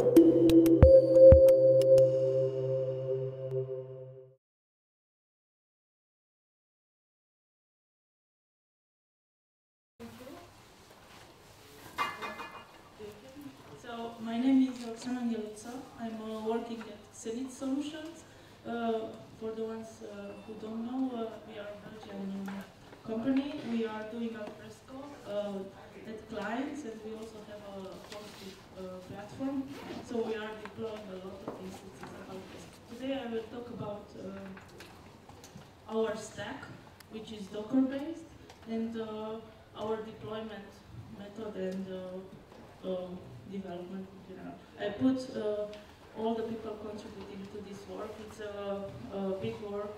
So my name is Roxana Angheluta. I'm uh, working at Xenit Solutions. Uh, for the ones uh, who don't know, we are a Belgian company. We are doing alfresco uh, at clients, and we also have a uh, platform. So we are deploying a lot of instances of alfresco. Today I will talk about uh, our stack, which is Docker-based, and uh, our deployment method and uh, development in general. I put all the people contributing to this work. It's a, a big work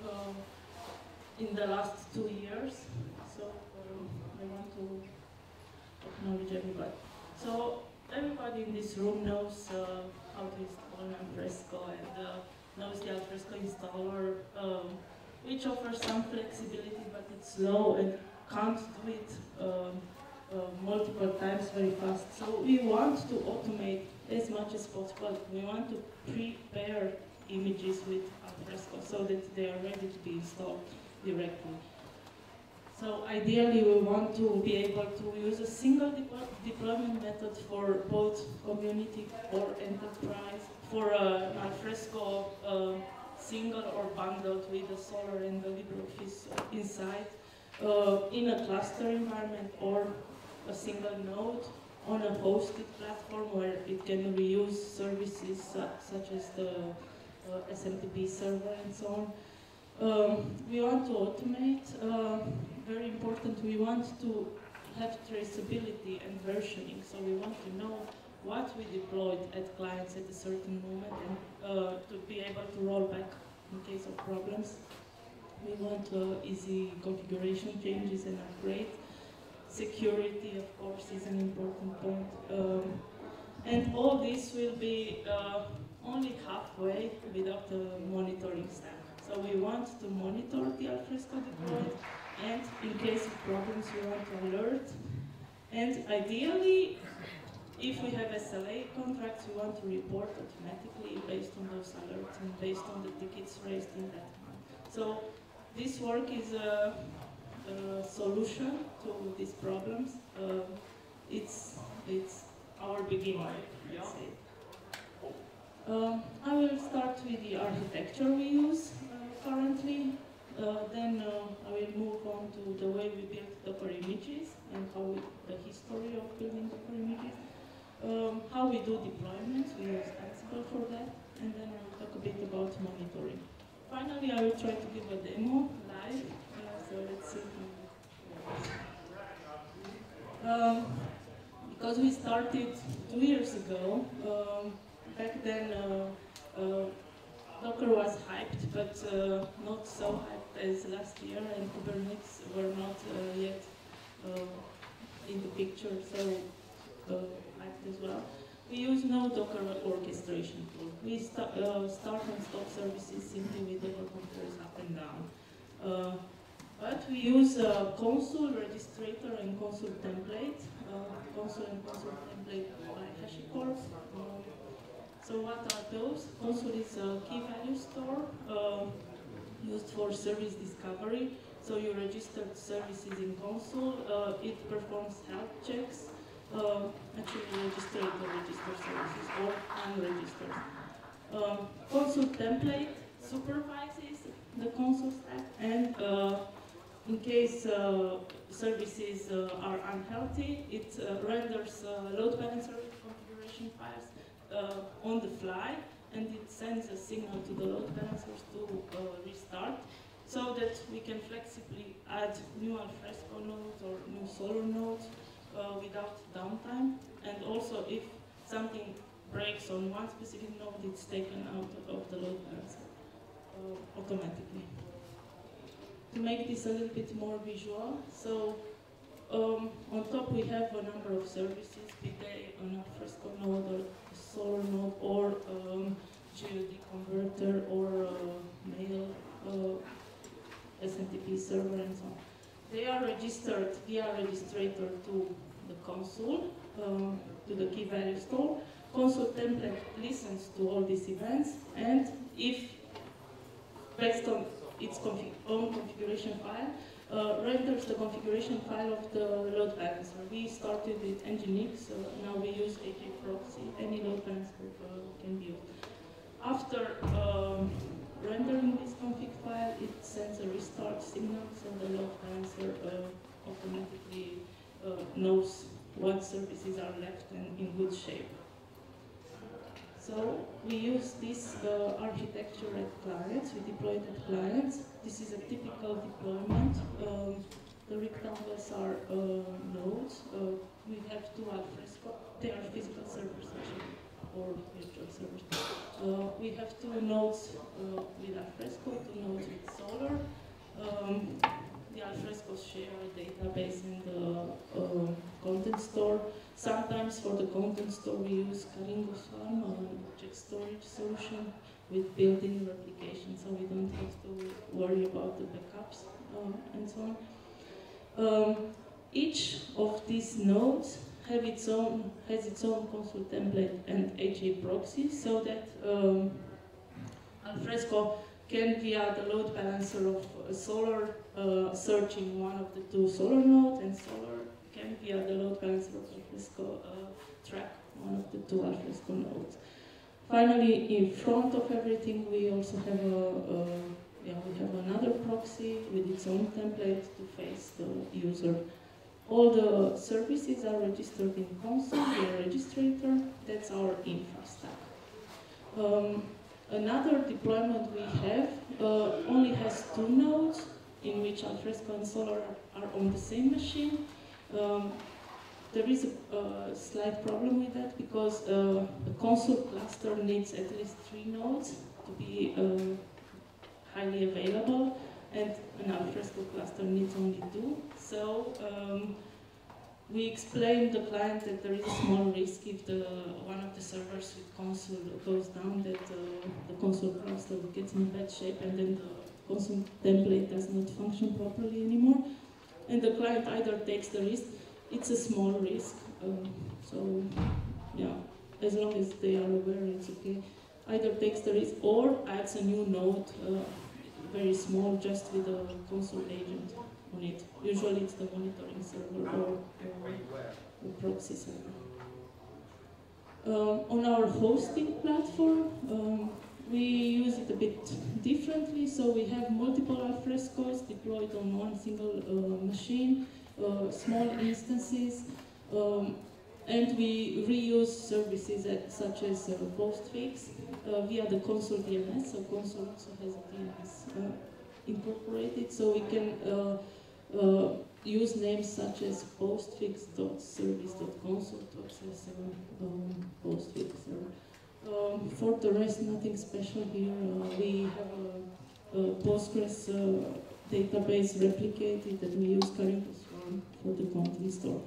in the last two years, so um, I want to acknowledge everybody. So everybody in this room knows uh, how to install an Alfresco and uh, knows the Alfresco installer, um, which offers some flexibility, but it's slow and can't do it um, uh, multiple times very fast. So we want to automate as much as possible. We want to prepare images with Alfresco so that they are ready to be installed directly. So ideally we want to be able to use a single deploy deployment method for both community or enterprise, for uh, an Alfresco uh, single or bundled with a Solr and the LibreOffice inside, uh, in a cluster environment or a single node on a hosted platform where it can reuse services such as the uh, SMTP server and so on. Um, we want to automate, uh, very important, we want to have traceability and versioning, so we want to know what we deployed at clients at a certain moment and uh, to be able to roll back in case of problems. We want uh, easy configuration changes and upgrades security, of course, is an important point. Um, and all this will be uh, only halfway without the monitoring stack. So we want to monitor the alfresco deployment, and in case of problems, you want to alert. And ideally, if we have SLA contracts, we want to report automatically based on those alerts and based on the tickets raised in that month. So this work is a, uh, solution to these problems. Uh, it's it's our beginning. Let's say. Uh, I will start with the architecture we use uh, currently. Uh, then uh, I will move on to the way we build Docker images and how we, the history of building Docker images. Um, how we do deployments, we use Ansible for that, and then I will talk a bit about monitoring. Finally, I will try to give a demo live so let's see. Um, because we started two years ago, um, back then uh, uh, Docker was hyped, but uh, not so as last year, and Kubernetes were not uh, yet uh, in the picture, so uh, as well. We use no Docker orchestration tool. We st start and stop services simply with Docker Compose up and down. But we use uh, Consul, registrator, and Consul template. Uh, Consul and Consul template by HashiCorp. So what are those? Consul is a key value store uh, used for service discovery. So you registered services in Consul. Uh, it performs health checks. Uh, actually, registrator register services or unregistered. Um, Consul template supervises the Consul stack and uh, in case uh, services uh, are unhealthy, it renders load balancer configuration files on the fly and it sends a signal to the load balancers to restart so that we can flexibly add new alfresco nodes or new Solr nodes uh, without downtime. And also if something breaks on one specific node, it's taken out of the load balancer uh, automatically to make this a little bit more visual. So um, on top we have a number of services, be they an Alfresco node or a Solr node or um, JOD converter or uh, mail uh, SMTP server and so on. They are registered via registrator to the Consul, um, to the key value store, Consul template listens to all these events, and if based on its config own configuration file, renders the configuration file of the load balancer. We started with Nginx, so now we use HA proxy. Any load balancer uh, can be used. After um, rendering this config file, it sends a restart signal, so the load balancer uh, automatically uh, knows what services are left and in good shape. So we use this uh, architecture at clients, we deploy it at clients. This is a typical deployment. Um, the rectangles are uh, nodes. Uh, we have two alfresco, they are physical servers actually, or virtual servers. Uh, we have two nodes uh, with alfresco, two nodes with Solr. Um, the alfresco share database and the uh, content store. Sometimes for the content store we use Caringo Swarm, an object storage solution with built-in replication, so we don't have to worry about the backups uh, and so on. Um, each of these nodes have its own has its own Consul template and HA proxy, so that um, Alfresco can via the load balancer of Solr uh, searching one of the two Solr nodes, and Solr can be at the load balancer of Alfresco uh, track one of the two Alfresco nodes. Finally, in front of everything, we also have a, a yeah, we have another proxy with its own template to face the user. All the services are registered in Consul, the registrator, that's our infra stack. Um, another deployment we have uh, only has two nodes in which Alfresco and Solr are, are on the same machine. Um, there is a, a, slight problem with that because uh, a Consul cluster needs at least three nodes to be uh, highly available, and an alfresco cluster needs only two. So um, we explained the client that there is a small risk if the one of the servers with Consul goes down, that uh, the Consul cluster gets in bad shape, and then the Consul template does not function properly anymore. And the client either takes the risk, it's a small risk, um, so yeah, as long as they are aware, it's okay either takes the risk or adds a new node uh, very small, just with a Consul agent on it. Usually it's the monitoring server or, or proxy server. Um, on our hosting platform, um, we use it a bit differently, so we have multiple alfrescos deployed on one single uh, machine, uh, small instances, um, and we reuse services at, such as uh, Postfix uh, via the Consul DNS. So Consul also has a DNS uh, incorporated, so we can uh, use names such as postfix.service.consul to access um, postfix. Um, for the rest, nothing special here. Uh, we have a, a Postgres database replicated that we use Swarm for the content store.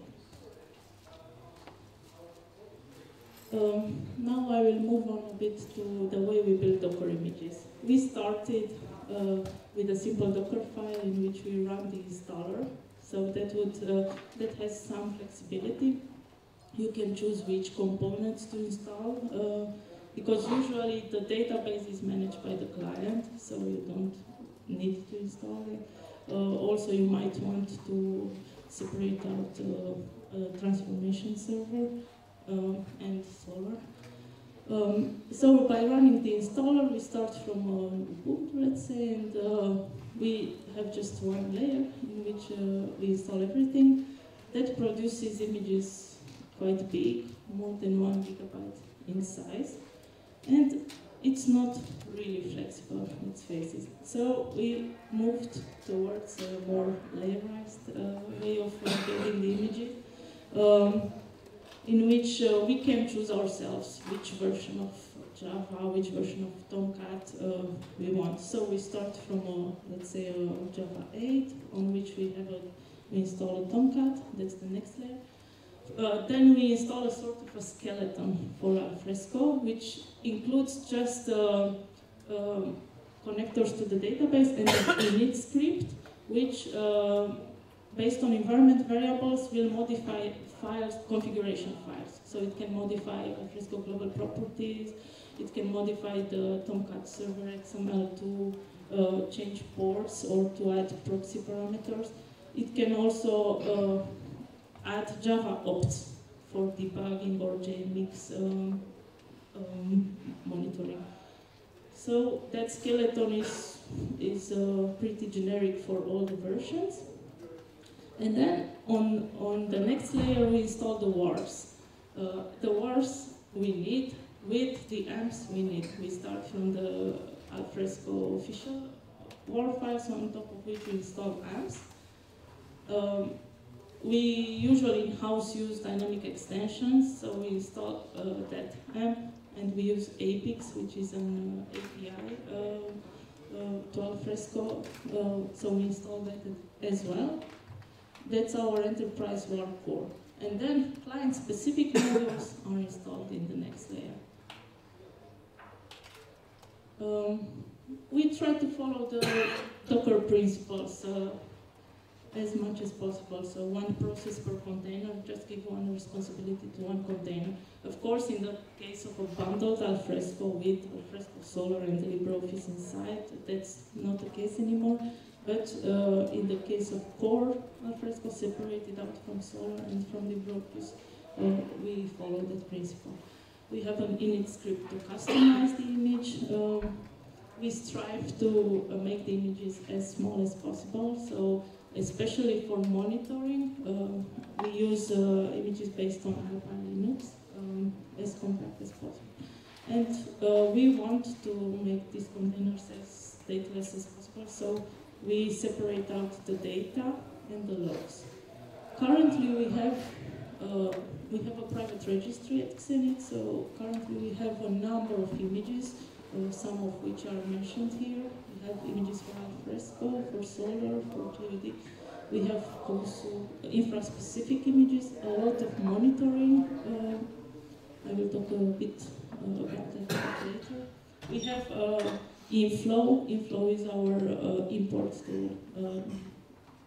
Um, now I will move on a bit to the way we build Docker images. We started uh, with a simple Docker file in which we run the installer, so that would uh, that has some flexibility. You can choose which components to install, uh, because usually the database is managed by the client, so you don't need to install it. Uh, also, you might want to separate out uh, a transformation server uh, and Solr. Um, so by running the installer, we start from uh, Ubuntu, let's say, and uh, we have just one layer in which uh, we install everything. That produces images quite big, more than one gigabyte in size, and it's not really flexible, let's face it. So we moved towards a more layerized uh, way of uh, building the images. Um, in which uh, we can choose ourselves which version of Java, which version of Tomcat uh, we want. So we start from, a, let's say, Java 8, on which we have a, we install a Tomcat, that's the next layer. Uh, then we install a sort of a skeleton for Alfresco, which includes just uh, um, connectors to the database and an init script, which uh, based on environment variables will modify files, configuration files. So it can modify Alfresco global properties, it can modify the Tomcat server XML to uh, change ports or to add proxy parameters. It can also add Java opts for debugging or JMX um, um, monitoring. So that skeleton is, is uh, pretty generic for all the versions. And then on, on the next layer we install the wars. Uh, the wars we need with the amps we need. We start from the Alfresco official war files on top of which we install amps. Um, we usually in-house use dynamic extensions, so we install uh, that app and we use Apix, which is an uh, API uh, uh, to Alfresco, uh, so we install that as well. That's our enterprise work core. And then client-specific modules are installed in the next layer. Um, we try to follow the Docker principles uh, as much as possible. So one process per container, just give one responsibility to one container. Of course, in the case of a bundled Alfresco with Alfresco Solr and LibreOffice inside, that's not the case anymore. But uh, in the case of core Alfresco separated out from Solr and from LibreOffice, uh, we follow that principle. We have an init script to customize the image. Um, we strive to uh, make the images as small as possible. So especially for monitoring, uh, we use uh, images based on Alpine Linux um, as compact as possible. And uh, we want to make these containers as stateless as possible. So we separate out the data and the logs. Currently, we have uh, we have a private registry at Xenit, so currently we have a number of images, uh, some of which are mentioned here. Have images for Alfresco, for Solr, for JOD. We have also infra-specific images, a lot of monitoring. Uh, I will talk a bit uh, about that later. We have uh, inflow. Inflow is our uh, import tool. Um,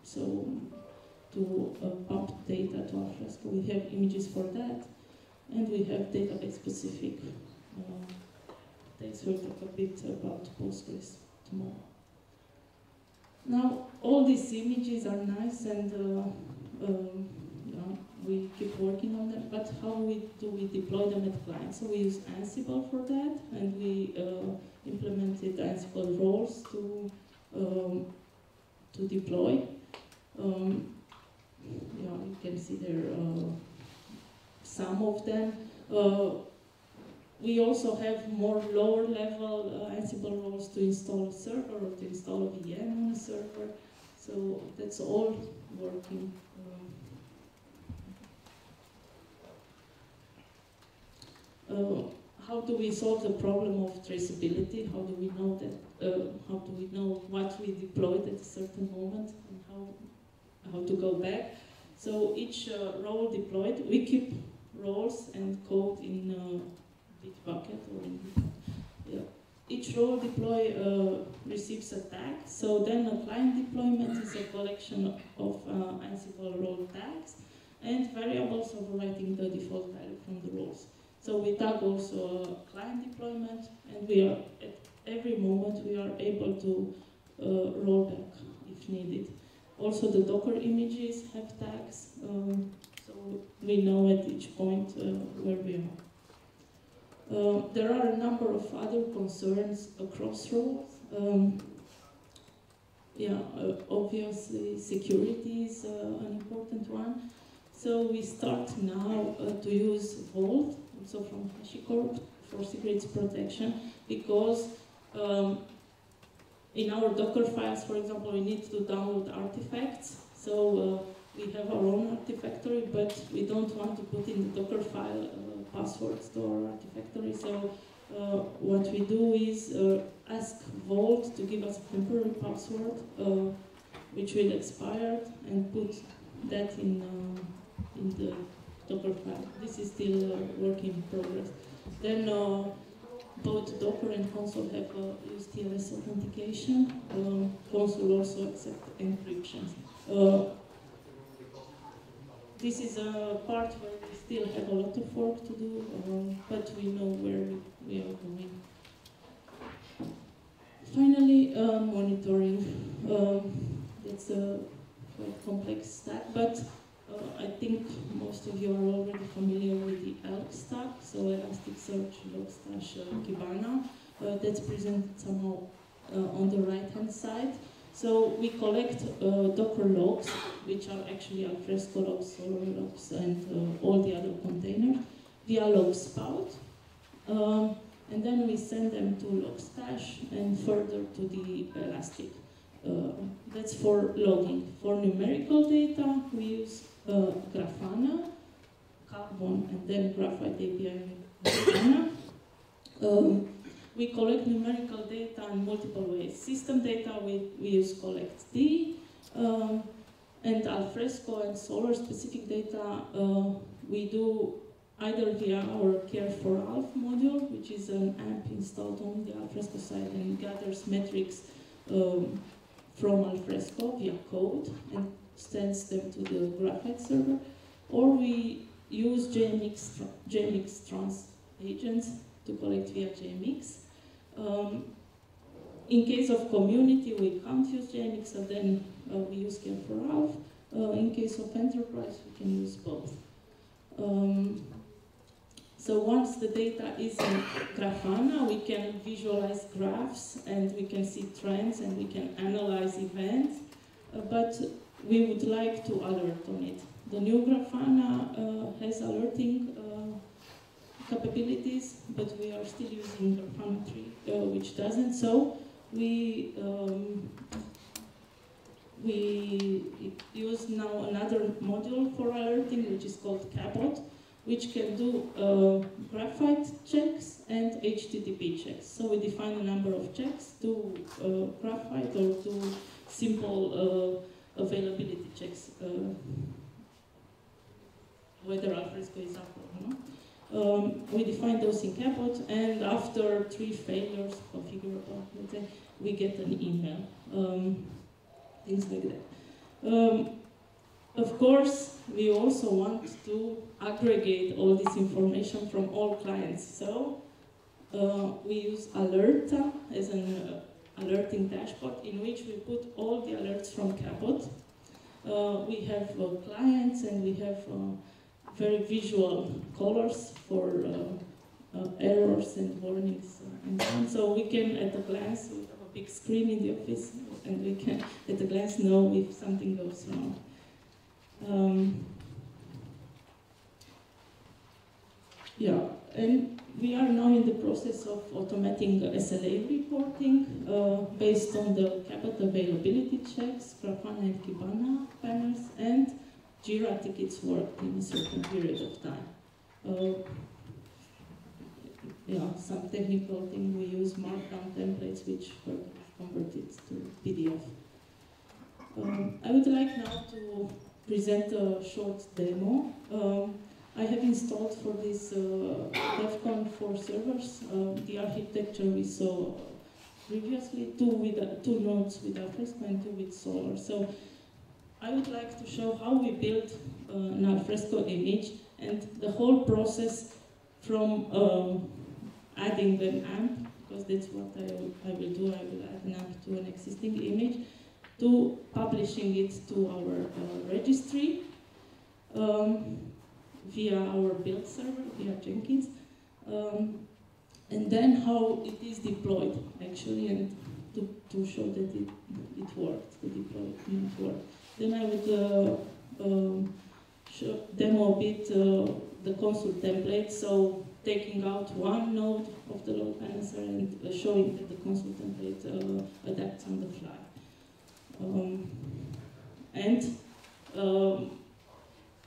so to uh, pump data to Alfresco. We have images for that, and we have database specific uh, things. We'll talk a bit about Postgres tomorrow. Now, all these images are nice and uh, um, we keep working on them, but how we, do we deploy them at client? So we use Ansible for that, and we uh, implemented Ansible roles to, um, to deploy. Um, yeah, you can see there uh, some of them. Uh, we also have more lower level uh, Ansible roles to install a server or to install a VM on a server. So that's all working. Uh, how do we solve the problem of traceability? How do we know that? Uh, how do we know what we deployed at a certain moment and how how to go back. So each uh, role deployed, we keep roles and code in uh, Bitbucket or yeah. Each role deploy uh, receives a tag, so then a client deployment is a collection of uh, Ansible role tags and variables overwriting the default value from the roles. So we tag also a client deployment and we are at every moment we are able to uh, roll back if needed. Also the Docker images have tags, um, so we know at each point uh, where we are. Uh, there are a number of other concerns across roles. Um, yeah, uh, obviously security is uh, an important one. So we start now uh, to use Vault, also from HashiCorp, for secrets protection, because um, in our Docker files, for example, we need to download artifacts. So uh, we have our own artifactory, but we don't want to put in the Docker file uh, passwords to our artifactory. So uh, what we do is uh, ask Vault to give us a temporary password, uh, which will expire, and put that in, uh, in the Docker file. This is still a work in progress. Then both Docker and Consul have uh, used TLS authentication. Consul also accepts encryption. This is a part where we still have a lot of work to do, um, but we know where we are going. Finally, uh, monitoring. Um, a quite complex stack, but uh, I think most of you are already familiar with the ELK stack, so Elasticsearch, Logstash, uh, Kibana. Uh, that's presented somehow uh, on the right-hand side. So we collect uh, Docker logs, which are actually Alfresco logs, Solr logs, and uh, all the other containers, via Logspout. Um, and then we send them to Logstash and further to the Elastic. Uh, that's for logging. For numerical data, we use uh, Grafana, Carbon, and then Graphite API Grafana. Um, we collect numerical data in multiple ways. System data, we, we use collectd, um, and Alfresco and Solr specific data, uh, we do either via our Care for Alf module, which is an app installed on the Alfresco side and gathers metrics um, from Alfresco via code and sends them to the Graphite server, or we use JMX, JMX trans agents to collect via JMX. Um, in case of community, we can't use JMX, and then uh, we use Care for Alf. Uh, in case of enterprise, we can use both. Um, so once the data is in Grafana, we can visualize graphs and we can see trends and we can analyze events, uh, but we would like to alert on it. The new Grafana uh, has alerting uh, capabilities, but we are still using 3, uh, which doesn't. So we um, we use now another module for alerting, which is called Cabot, which can do uh, graphite checks and HTTP checks. So we define a number of checks to uh, graphite or to simple uh, availability checks, uh, whether Alfresco is up or not. Um, we define those in Cabot, and after three failures configurable, say, we get an email. Um, things like that. Um, of course, we also want to aggregate all this information from all clients. So uh, we use Alerta as an uh, alerting dashboard in which we put all the alerts from Cabot. Uh, we have uh, clients and we have uh, very visual colors for uh, errors and warnings and. So we can, at a glance, we have a big screen in the office and we can, at a glance, know if something goes wrong. Um, yeah, and we are now in the process of automating SLA reporting uh, based on the Cabot availability checks, Grafana and Kibana panels, and Jira tickets worked in a certain period of time. Uh, yeah, some technical thing we use markdown templates which were converted to PDF. Um, I would like now to present a short demo. Um, I have installed for this uh, DevCon 4 servers uh, the architecture we saw previously, two, with, uh, two nodes with Alfresco and two with Solr. So I would like to show how we built uh, an Alfresco image and the whole process from um, adding an AMP, because that's what I, I will do, I will add an AMP to an existing image, to publishing it to our uh, registry um, via our build server, via Jenkins, um, and then how it is deployed actually, and to, to show that it, it worked, the deployment worked. Then I would um, show, demo a bit uh, the Consul template, so taking out one node of the load balancer and uh, showing that the Consul template uh, adapts on the fly. Um, and um,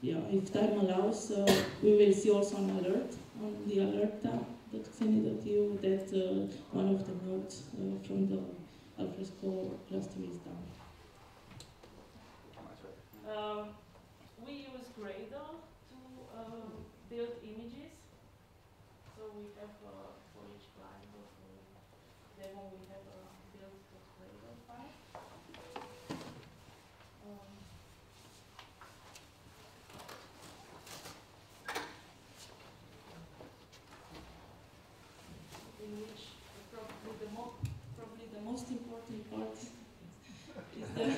yeah, if time allows, uh, we will see also an alert on the alerta.xenit.eu that uh, one of the nodes uh, from the Alfresco cluster is down. Um, we use Gradle to um, build images. So we have uh, for each client or for demo we have uh, a build a Gradle file. Um, in which probably the, mo probably the most important part is the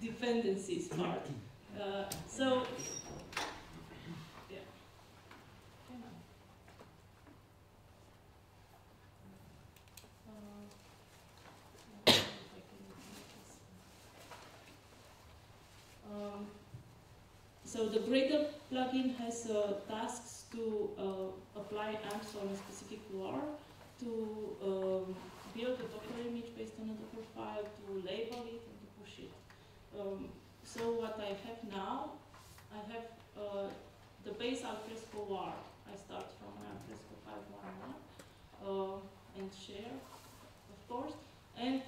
dependencies part. So the breaker plugin has uh, tasks to uh, apply amps on a specific WAR, to um, build a Docker image based on a Docker file, to label it and to push it. Um, so what I have now, I have uh, the base Alfresco WAR. I start from Alfresco 511 uh, and share, of course, and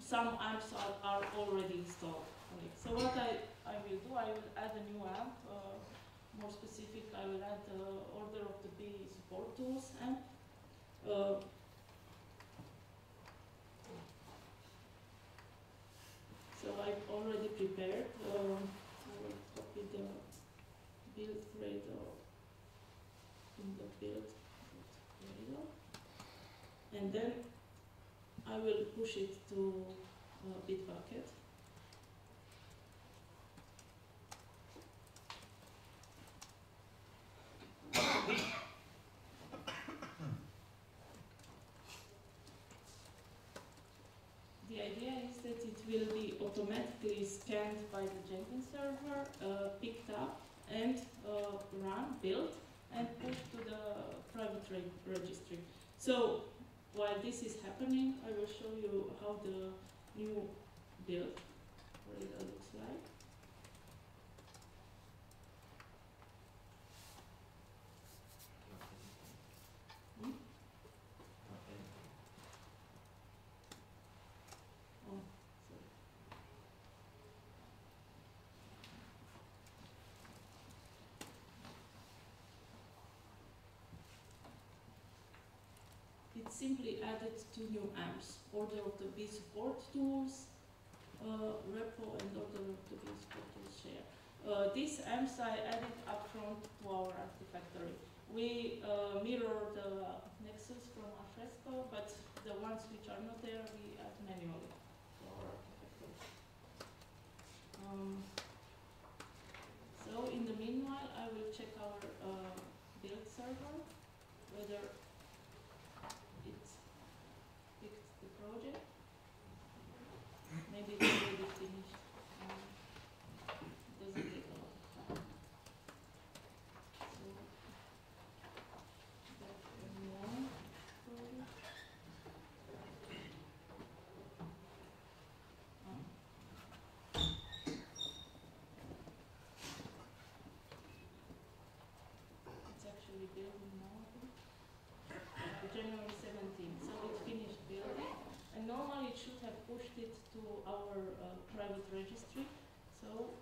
some apps are, are already installed So what I, I will do, I will add a new amp, uh, more specific, I will add the Order of the Bee support tools amp. Uh, so I've already prepared, um, I will copy the build Gradle in the build Gradle. And then I will push it to uh, Bitbucket. The idea is that it will be automatically by the Jenkins server, uh, picked up and uh, run, built, and pushed to the private re registry. So while this is happening, I will show you how the new build Gradle looks like. Hmm? Oh, sorry. It simply added two new amps, Order of the Bee support tools, uh, repo and Order of the Bee support tools share. Uh, these amps I added upfront to our Artifactory. We uh, mirror the Nexus from Alfresco, but the ones which are not there we add manually to our Artifactory. Um, so in the meanwhile, I will check our uh, build server, whether it picked the project. Maybe it's already finished. Um, it doesn't take a lot of time. So, back and more project. Um, January 17th, so it finished building. And normally it should have pushed it to our uh, private registry. So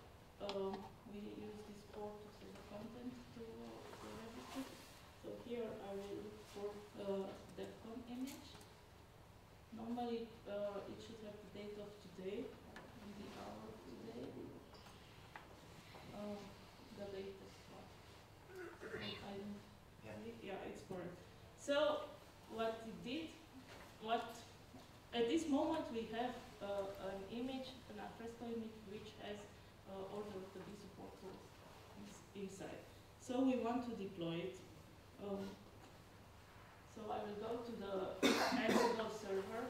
um, we use this port to send the content to the registry. So here I will look for uh, DevCon image. Normally uh, it should have the date of today, and the hour of today. Uh, the latest one. I don't yeah, it's correct. So what it did, what at this moment we have uh, an image, an alfresco image, which has uh, Order of the Bee support tools inside. So we want to deploy it. Um, so I will go to the Ansible server.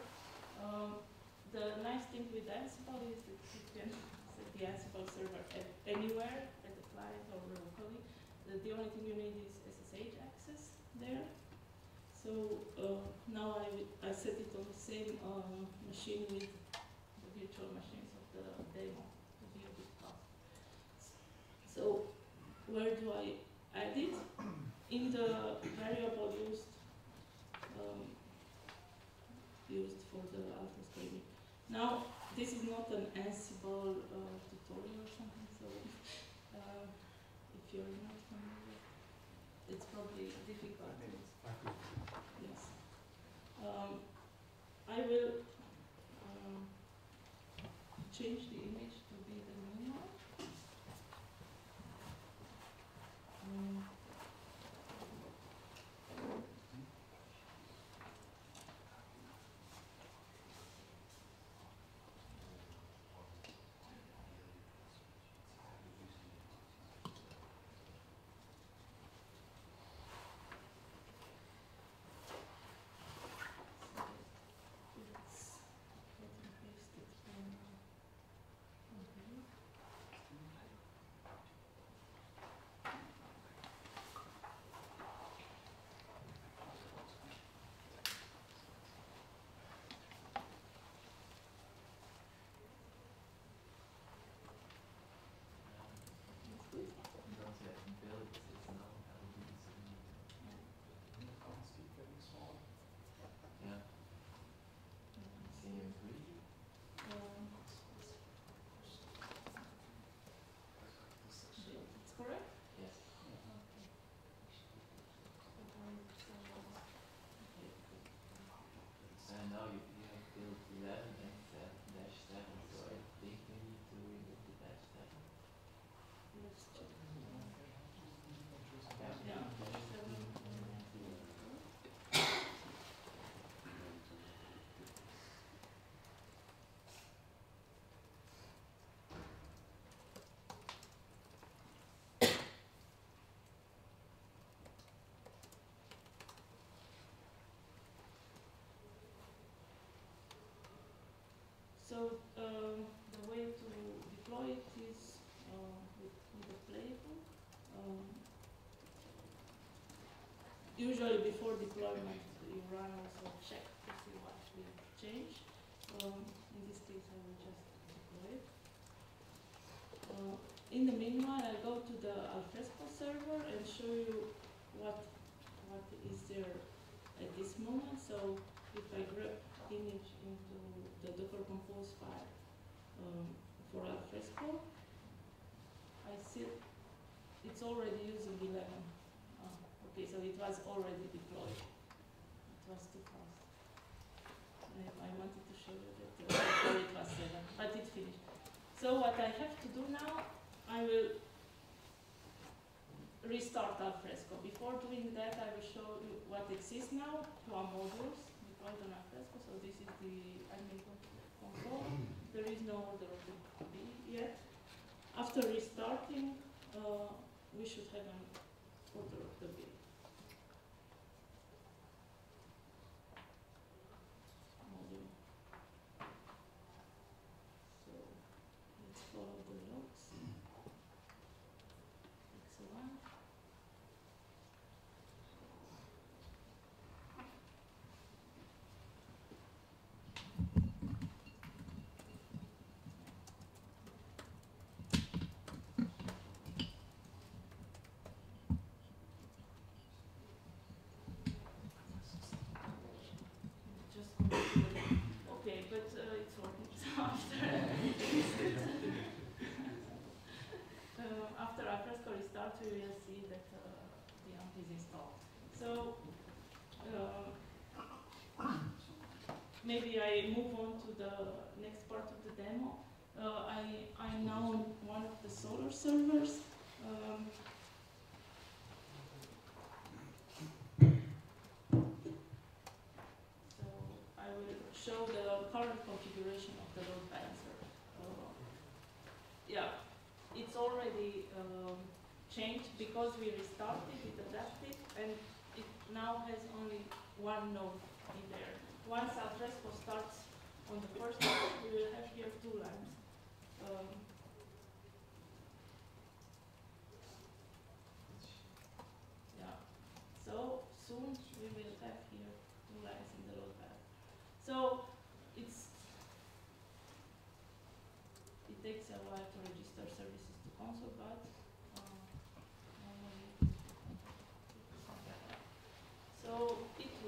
Um, the nice thing with Ansible is that you can set the Ansible server at anywhere, at the client or locally. The, the only thing you need is SSH access there. So uh, now I, I set it on the same um, machine with the virtual machines of the demo to a bit. So where do I add it? In the variable used um, used for the alpha streaming. Now this is not an Ansible uh, tutorial or something, so uh, if you're not familiar, it's probably difficult. Yes. Um, I will um, change the image to be the new one. Um, deploy it is uh, with, with a playbook. Um, usually before deployment, you run also check to see what will change. Um, in this case, I will just deploy it. Uh, in the meanwhile, I'll go to the Alfresco server and show you what what is there at this moment. So if I grab image into the Docker Compose file um, for Alfresco, I see it's already using 11. Oh, okay, so it was already deployed. It was too fast. I, I wanted to show you that uh, it was 7, but it finished. So what I have to do now, I will restart Alfresco. Before doing that, I will show you what exists now, Plum modules deployed on Alfresco. So this is the admin console. There is no Order of the Bee yet. After restarting, uh, we should have an Order of the Bee. Module. So let's follow the logs. Excellent. Just okay, but uh, it's working. So after uh, after Alfresco we will see that uh, the amp is installed. So uh, maybe I move on to the next part of the demo. Uh, I I'm now on one of the Solr servers. Um, So I will show the current configuration of the load balancer. Uh, yeah, it's already changed because we restarted, it adapted, and it now has only one node in there. Once Alfresco starts on the first node, we will have here two lines. Um, yeah, so soon we will have here two lines in the load path. So it's it takes a while to register services to Consul, but uh, normally so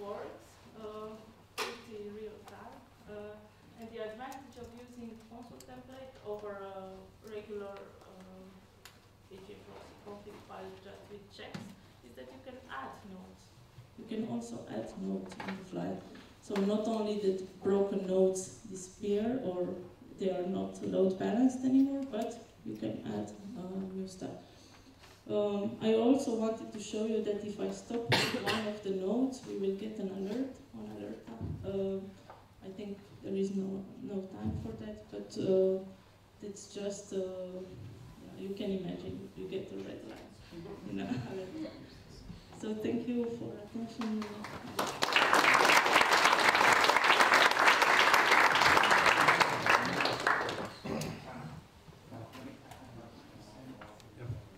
it works uh, pretty real time. Uh, and the advantage of using Consul template over a regular um, HA config file just with checks is that you can add nodes. You can also add nodes on the fly. So not only that broken nodes disappear or they are not load balanced anymore, but you can add uh, new stuff. Um, I also wanted to show you that if I stop one of the nodes, we will get an alert on alert. Uh, I think there is no no time for that, but uh, it's just uh, yeah, you can imagine you get a red line. You know. So thank you for attention.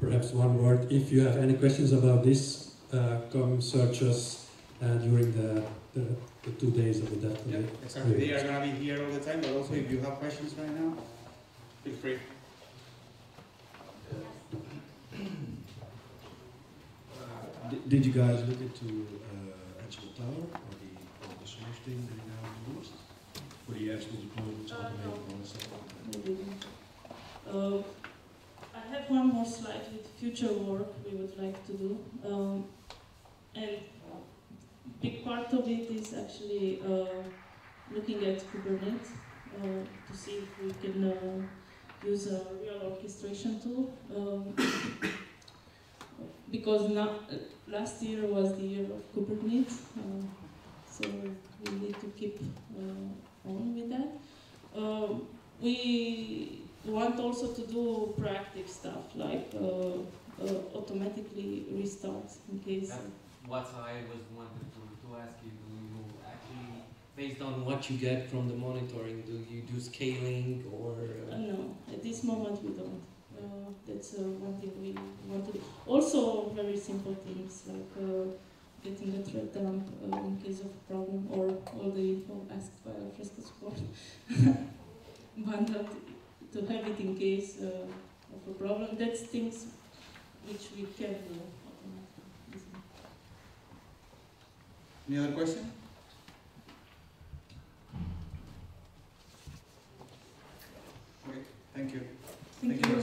Perhaps one word, if you have any questions about this, uh, come search us uh, during the, the, the two days of the death Yeah, exactly. They are gonna be here all the time, but also if you have questions right now, feel free. Did- Did you guys look into uh, Ansible Tower or the open source thing they now use for the Ansible deployment, Uh, automated no. and all that stuff? Maybe. Uh, I have one more slide with future work we would like to do. Um, and big part of it is actually uh, looking at Kubernetes uh, to see if we can uh, use a real orchestration tool. Um, because uh, last year was the year of Kubernetes, uh, so we need to keep uh, on with that. Um, we want also to do proactive stuff like uh, uh, automatically restart in case. That's what I was wanted to, to ask you. Do you actually based on what you get from the monitoring, do you do scaling or? Uh, Uh, no, at this moment we don't. Uh, that's uh, one thing we want to do. Also, very simple things like uh, getting a thread dump uh, in case of problem or all the info asked by Alfresco support. Bundled to have it in case uh, of a problem. That's things which we can do. Any other question? Okay, thank you. Thank, thank you. you.